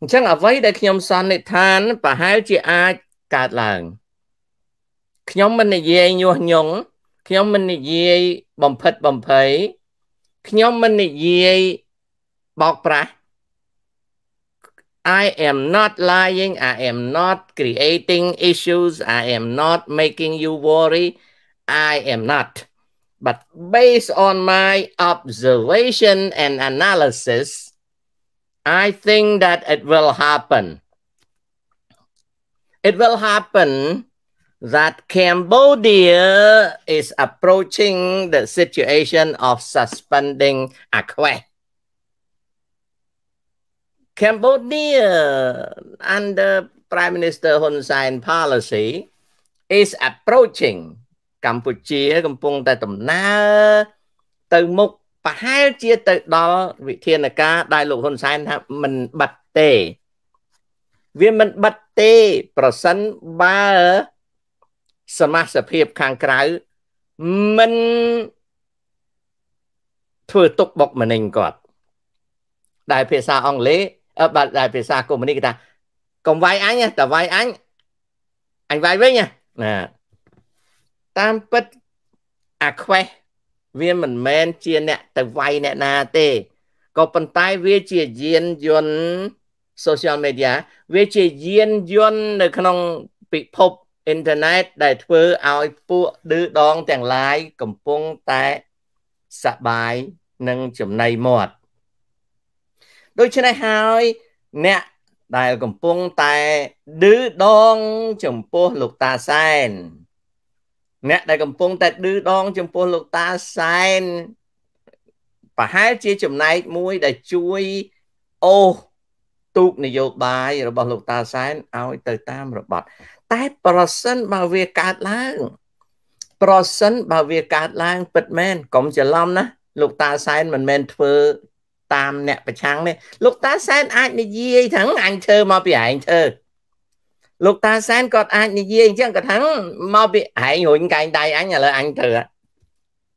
អញ្ចឹងអ្វីដែលខ្ញុំសន្និដ្ឋានប្រហែលជាអាចកើតឡើងខ្ញុំមិននិយាយញុះញង់ខ្ញុំមិននិយាយបំផិតបំភ័យខ្ញុំមិននិយាយបោកប្រាស់ I am not lying I am not creating issues I am not making you worry I am not but based on my observation and analysis I think that it will happen it will happen that Cambodia is approaching the situation of suspending Aquay. Cambodia, under Prime Minister Hun Sen policy, is approaching កម្ពុជាកំពុងតែដំណើរទៅមុខ ប្រហែលជាទៅដល់វិធានការដែលលោកហ៊ុនសែនថាមិនបិទទេ វាមិនបិទទេ ប្រសិនបើសមាសភាពខាងក្រៅមិនធ្វើទុកបុកម្នេញគាត់ដែលភាសាអង់គ្លេសបាទដែលភាសាកុម្មុយនីគេថាកុំវាយអញតែវាយអញអញវាយវិញណាតាមពិតអាខ្វេះ វាមិនមែនជាអ្នកទៅវាយអ្នកណាទេក៏ប៉ុន្តែវាជាយានយន្ត social media វាជាយានយន្តនៅក្នុងពិភពអ៊ីនធឺណិតដែលធ្វើឲ្យពួកឌឺដងទាំងឡាយកំពុងតែសបាយនឹងចំណៃមាត់ដូច្នេះហើយអ្នកដែលកំពុងតែឌឺដង ចំពោះលោកតាសែន អ្នកដែលកំពុងតែឌឺដង ចំពោះលោកតាសែនប្រហែលជាចំណែកមួយដែលជួយអូសទូកនយោបាយរបស់លោកតាសែនឲ្យទៅតាមរបត់តែប្រសិនបើវាកើតឡើង ប្រសិនបើវាកើតឡើងពិតមែនកុំច្រឡំណាលោកតាសែនមិនមែនធ្វើតាមអ្នកប្រឆាំងទេលោកតាសែនអាចនិយាយថាអញធ្វើមកពីឯងធ្វើ លោកតាសែនគាត់អាចនិយាយអញ្ចឹងគាត់ថាមកពីឯងរុញកែងដៃអញឥឡូវអញធ្វើ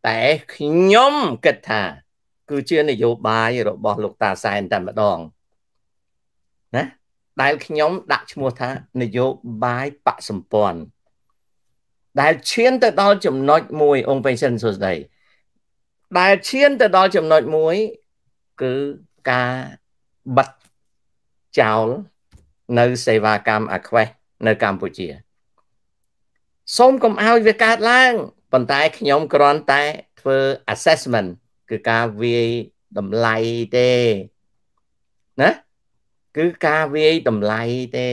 តែខ្ញុំគិតថា គឺជានយោបាយរបស់លោកតាសែនតែម្ដងណាដែលខ្ញុំដាក់ឈ្មោះថានយោបាយបកសម្ព័ន្ធដែលឈានទៅដល់ចំណុចមួយអង្គពេញសិនសួស្ដីដែលឈានទៅដល់ចំណុចមួយ គឺការបិទចោល នៅសេវាកម្មអាខ្វេះនៅកម្ពុជាសូមកុំឲ្យវាកើតឡើងប៉ុន្តែខ្ញុំគ្រាន់តែធ្វើ assessment គឺការវាយតម្លៃទេណាគឺការវាយតម្លៃទេ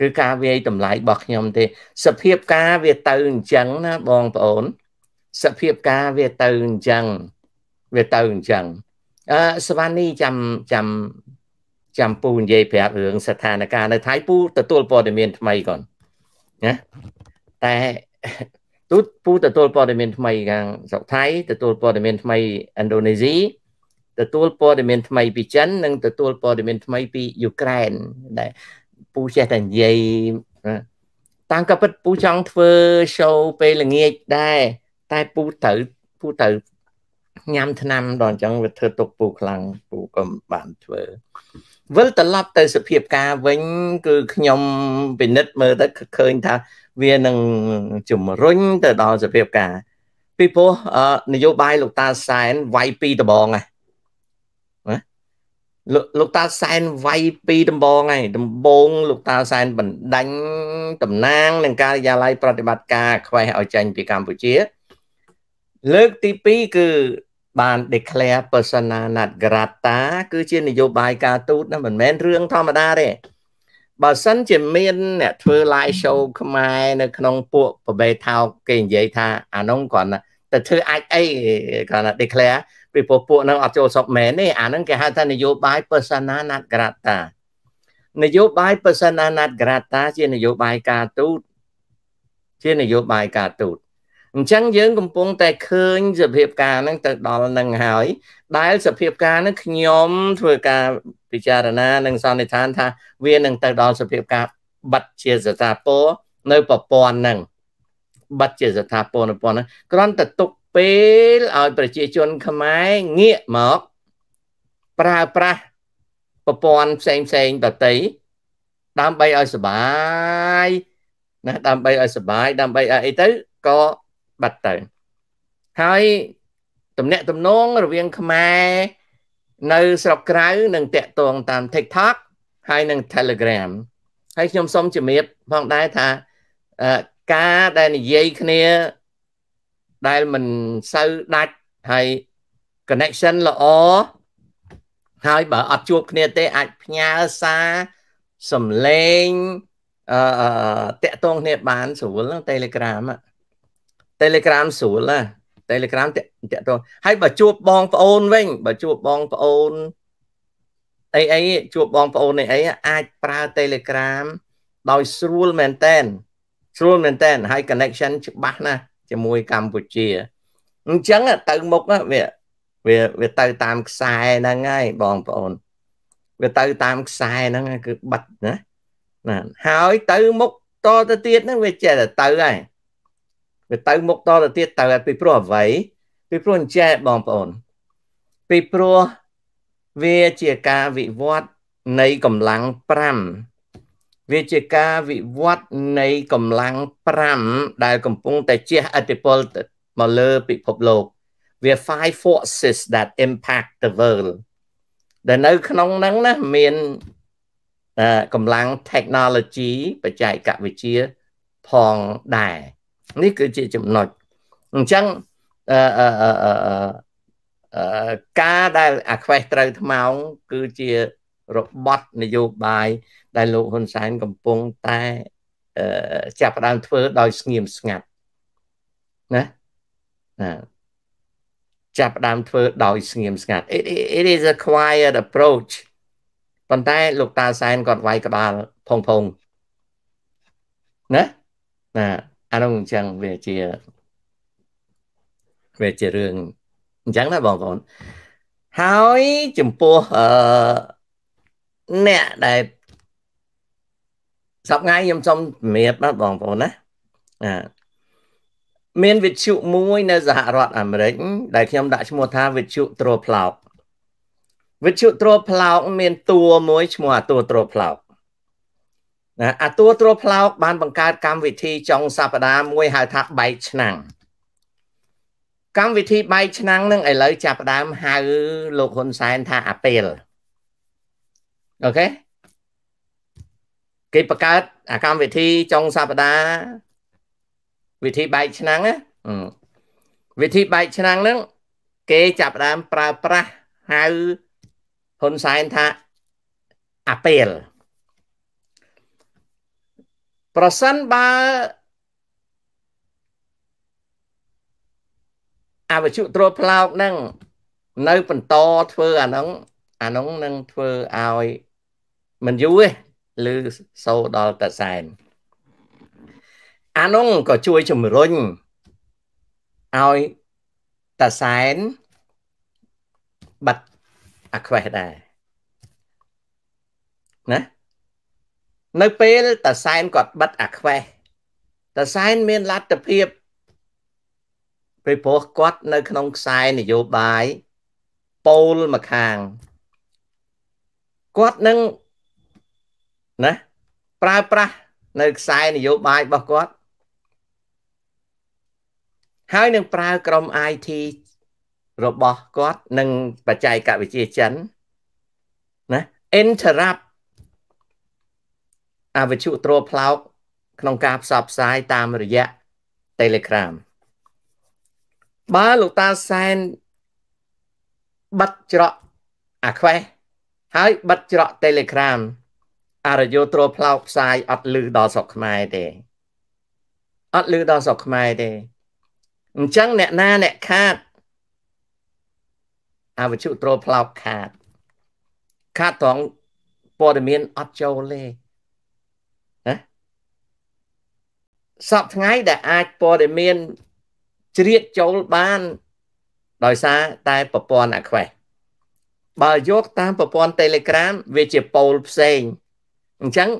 គឺការវាយតម្លៃរបស់ខ្ញុំទេ សភាពការវាទៅអញ្ចឹងណាបងប្អូន សភាពការវាទៅអញ្ចឹងវាទៅអញ្ចឹងអឺសវណ្ណីចាំចាំ ចាំពូនិយាយប្រាប់រឿងស្ថានភាពនៅថៃពូទទួលព័ត៌មានថ្មីก่อนណាតែទូពូទទួលព័ត៌មានថ្មីខាងស្រុកថៃទទួលព័ត៌មានថ្មីឥណ្ឌូនេស៊ីទទួលព័ត៌មានថ្មីពីចិននិងទទួលព័ត៌មានថ្មីពីយូក្រែនដែលពូចេះតែនិយាយតាមក៏ពិតពូចង់ធ្វើ show ពេលល្ងាចដែរតែពូត្រូវពូត្រូវញ៉ាំថ្នាំដល់អញ្ចឹងវាធ្វើទុកពូខ្លាំងពូក៏បានធ្វើ វិលត្រឡប់ទៅសភាពការវិញគឺខ្ញុំពិនិត្យមើលទៅឃើញថាវានឹងជំរុញទៅដល់សភាពការពីព្រោះនយោបាយលោកតាសែនវាយពីដបងហ្នឹងលោកតាសែនវាយពីដំបងហើយដំបងលោកតាសែនបណ្ដាញតំណាងនឹងការិយាល័យប្រតិបត្តិការខ្វេះឲ្យចេញពីកម្ពុជា លើកទី2គឺ បាន declare persona non grata គឺជានយោបាយការទូតណាមិនមែនរឿងធម្មតាទេបើសិនជាមានអ្នកធ្វើ live show ខ្មែរនៅក្នុងពួកប្របេថោកគេនិយាយថាអានោះគាត់ទៅធ្វើអាចអីគាត់ declare ពីព្រោះពួកនឹងអត់ចូលស្រុកមែនទេអាហ្នឹងគេហៅថានយោបាយ persona non grata នយោបាយ persona non grata ជានយោបាយការទូតជានយោបាយការទូត អញ្ចឹងយើងកំពុងតែឃើញសភាពការហ្នឹងទៅដល់នឹងហើយ ដែលសភាពការហ្នឹងខ្ញុំធ្វើការពិចារណានិងសន្និដ្ឋានថាវានឹងទៅដល់សភាពការបិទជាស្ថាពរនៅប្រព័ន្ធហ្នឹងបិទជាស្ថាពរនៅប្រព័ន្ធហ្នឹងគ្រាន់តែទុកពេលឲ្យប្រជាជនខ្មែរងាកមកប្រើប្រាស់ប្រព័ន្ធផ្សេងផ្សេងដតីដើម្បីឲ្យសុបាយណាដើម្បីឲ្យសុបាយដើម្បីឲ្យអីទៅក៏ បាត់ទៅហើយតំណាក់តំណងរវាងខ្មែរនៅស្រុកក្រៅនឹងតាក់ទងតាម TikTok ហើយនឹង Telegram ហើយខ្ញុំសូមជំរាបផងដែរថាការដែលនិយាយគ្នាដែលមិនសូវដាច់ហើយ connection ល្អហើយបើអត់ជួបគ្នាទេអាចផ្ញើសារសំឡេងអឺតាក់ទងគ្នាបានស្រួល Telegram Telegram ស្រួលណា Telegram តាក់ទងហើយបើជួបបងប្អូនវិញបើជួបបងប្អូនអីអីជួបបងប្អូនអីអាចប្រើ Telegram ដោយស្រួលមែនតែនស្រួលមែនតែនហើយ connection ច្បាស់ណាស់ជាមួយកម្ពុជាអញ្ចឹងទៅមុខវាវាវាទៅតាមខ្សែហ្នឹងហើយបងប្អូនវាទៅតាមខ្សែហ្នឹងគឺបិទណាណាហើយទៅមុខតទៅទៀតហ្នឹងវាចេះតែទៅហើយ វាទៅមុខតទៅទៀតទៅពីព្រោះអ្វីពីព្រោះអញ្ចេះបងប្អូន ពីព្រោះវាជាការវិវត្តនៃកម្លាំង5វាជាការវិវត្តនៃកម្លាំង5ដែលកំពុងតែជះឥទ្ធិពលមកលើពិភពលោកវា five forces that impact the world ដែលនៅក្នុងហ្នឹងណាមានកម្លាំង technology បច្ចេកវិទ្យាផងដែរ នេះគឺជាចំណុចអញ្ចឹងអឺអឺអឺការដែលអាខ្វេះត្រូវថ្មោងគឺជារបត់នយោបាយដែលលោកហ៊ុនសែនកំពុងតែចាប់ផ្ដើមធ្វើដោយស្ងៀមស្ងាត់ណាណាចាប់ផ្ដើមធ្វើដោយស្ងៀមស្ងាត់ it, it is a quiet approach ប៉ុន្តែលោកតាសែនគាត់វាយក្បាលផុងផុងណាណា អានោះអញ្ចឹងវាជាវាជារឿងអញ្ចឹងណាបងប្អូនហើយចំពោះអឺអ្នកដែលសប្ងៃខ្ញុំសូមជំរាបណាបងប្អូនណាអាមានវិទ្យុមួយនៅសហរដ្ឋអាមេរិកដែលខ្ញុំដាក់ឈ្មោះថាវិទ្យុទ្រផ្លោកវិទ្យុទ្រផ្លោកមានតួមួយឈ្មោះអាតួទ្រផ្លោក ណាអាតួទ្រផ្លោកបានបង្កើតកម្មវិធីចុងសប្តាហ៍មួយហៅថាបែកឆ្នាំងកម្មវិធីបែកឆ្នាំងនឹងឥឡូវចាប់ផ្ដើមហៅលោកហ៊ុនសែនថាអាពេលអូខេគេបង្កើតអាកម្មវិធីចុងសប្តាហ៍វិធីបែកឆ្នាំងណាវិធីបែកឆ្នាំងហ្នឹងគេចាប់ផ្ដើមប្រើប្រាស់ហៅហ៊ុនសែនថាអាពេល ប្រសិនបើអវជុទ្រផ្លោកហ្នឹងនៅបន្តធ្វើអាហ្នឹងអាហ្នឹងនឹងធ្វើឲ្យមិនយូរទេឬសូដល់តសែនអានោះក៏ជួយជំរុញឲ្យតាសែនបាត់អាខ្វេះដែរណា នៅពេលតាសែនគាត់បិទអាខ្វេះតាសែនមានលទ្ធភាពពីព្រោះគាត់នៅក្នុងខ្សែនយោបាយពោលមកខាងគាត់នឹងណាប្រើប្រាស់នៅខ្សែនយោបាយរបស់គាត់ហើយនឹងប្រើក្រុម IT របស់គាត់ និងបច្ចេកវិទ្យាចិនណា interrupt អវជុទ្រផ្លោកក្នុងការផ្សព្វផ្សាយតាមរយៈ Telegram បើលោកតាសែនបិទច្រកអាខ្វេះហើយបិទច្រក Telegram អរយោទ្រផ្លោកផ្សាយអត់លឺដល់ស្រុកខ្មែរទេអត់លឺដល់ស្រុកខ្មែរទេអញ្ចឹងអ្នកណាអ្នកខាតអវជុត្រូផ្លោកខាតខាតត្រង់ព័ត៌មានអត់ចូលទេណា សពថ្ងៃដែលអាចព័ត៌មានជ្រៀតចូលបាន ដោយសារតែប្រព័ន្ធអាខ្វេះបើយកតាមប្រព័ន្ធ Telegram វាជាប៉ូលផ្សេងអញ្ចឹង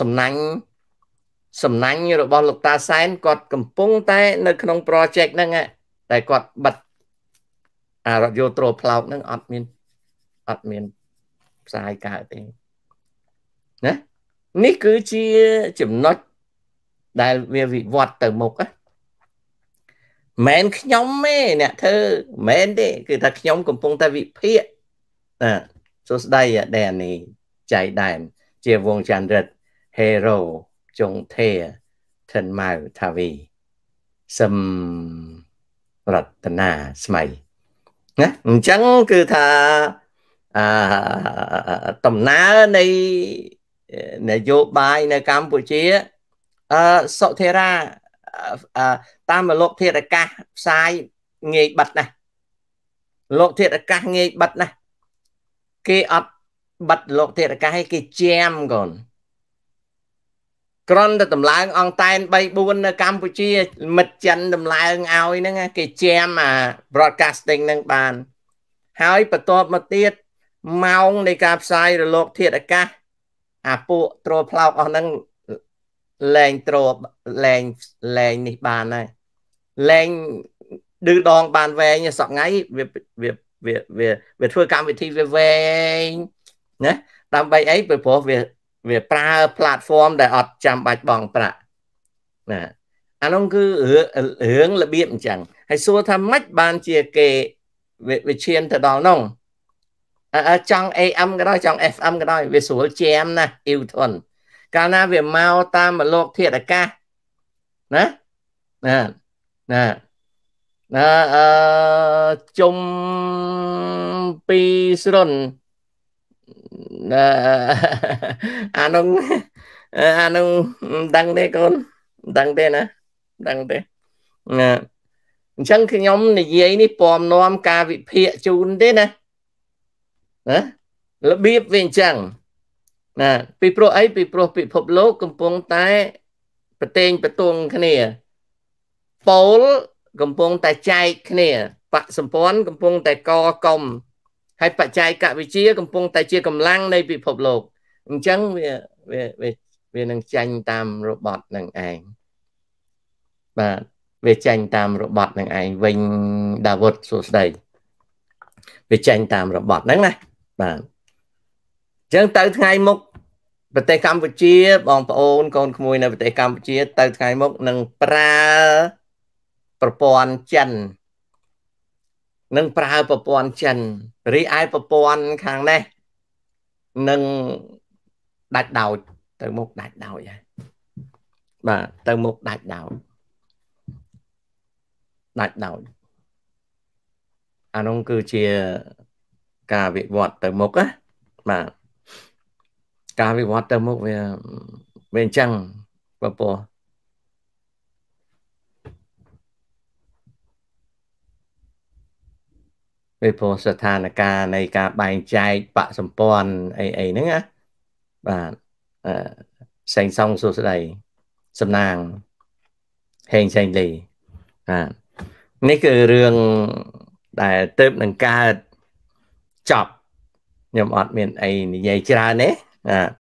សំណាញ់សំណាញ់របស់លោកតាសែនគាត់កំពុងតែនៅក្នុង project ហ្នឹងតែគាត់បិទអារថយន្តត្រូផ្លោកហ្នឹងអត់មានអត់មានផ្សាយកើតទេណានេះគឺជាចំណុច ដែលវាវិវត្តទៅមុខណាមិនខ្ញុំទេអ្នកធ្វើមិនទេគឺថាខ្ញុំកំពុងតែវិភាគណាសួស្ដីដែននេះចៃដែនជាវងចន្ទរិទ្ធ hero ចុងធេថិនម៉ៅថាវីសឹមរតនាស្មៃណាអញ្ចឹងគឺថាអឺដំណើរនៃនយោបាយនៅកម្ពុជា អឺសុធេរាតាមលោកធាតុអាកាសផ្សាយងាយបិទណាស់លោកធាតុអាកាសងាយបិទណាស់គេអត់បិទលោកធាតុអាកាសឲ្យគេជាមកូនក្រន់តែតម្លើងអង្តែន3 4នៅកម្ពុជា មិត្តចិនតម្លើងឲ្យហ្នឹងគេជាមអា broadcasting ហ្នឹងបាន ហើយបន្ទាប់មកទៀតម៉ោងនៃការផ្សាយរលកធាតុអាកាសអាពួកត្រូផ្លោកអស់ហ្នឹង លែងត្រូលែងលែងនេះបានហើយលែងឌឺដងបានវែងសក់ថ្ងៃវាវាវាវាវាធ្វើកម្មវិធីវាវែងណាដើម្បីអីព្រោះវាវាប្រើ platform ដែលអត់ចាំបាច់បង់ប្រាក់ណាអានោះគឺរឿងរបៀបអញ្ចឹងហើយសួរថាម៉េចបានជាគេវាឈានទៅដល់នោះចង់ AM ក៏ដោយចង់ FM ក៏ដោយវាស្រួលជាមណាអ៊ីវធុន កាលណាវាមកតាមលោកធាតុអាកាសណាណាណាណាអឺជុំពីស្រុនអានោះអានោះដឹងទេកូនដឹងទេណាដឹងទេណាអញ្ចឹងខ្ញុំនិយាយនេះពំនាំការវិភាគជូនទេណាណារបៀបវាអញ្ចឹង ណាពីព្រោះអីពីព្រោះពិភពលោកកំពុងតែប្រតេងប្រទងគ្នាពោលកំពុងតែចែកគ្នាបកសម្ព័ន្ធកំពុងតែកកុំហើយបច្ចេកវិទ្យាកំពុងតែជាកម្លាំងនៃពិភពលោកអញ្ចឹងវាវាវានឹងចាញ់តាមរបត់នឹងឯងបាទវាចាញ់តាមរបត់នឹងឯងវិញដាវុតសួស្ដីវាចាញ់តាមរបត់ហ្នឹងណាបាទ អញ្ចឹងទៅថ្ងៃមុខប្រទេសកម្ពុជាបងប្អូនកូនក្មួយនៅប្រទេសកម្ពុជា ទៅថ្ងៃមុខនឹងប្រើប្រព័ន្ធចិននឹងប្រើប្រព័ន្ធចិនរីឯប្រព័ន្ធខាងនេះនឹងដាច់ដោចទៅមុខដាច់ដោចហើយបាទទៅមុខដាច់ដោចដាច់ដោចអានោះគឺជាការវិវត្តទៅមុខណាបាទ ការវិវត្តទៅមុខវាវាអញ្ចឹងពពកពីព្រោះស្ថានភាពនៃការបែងចែកបកសម្ព័ន្ធអីអីហ្នឹងណាបាទអឺសេងសងសួស្ដីសំណាងហេងសេងលីបាទនេះគឺរឿងដែលទៅនឹងកើតចប់ខ្ញុំអត់មានអីនិយាយច្រើនទេ បាទ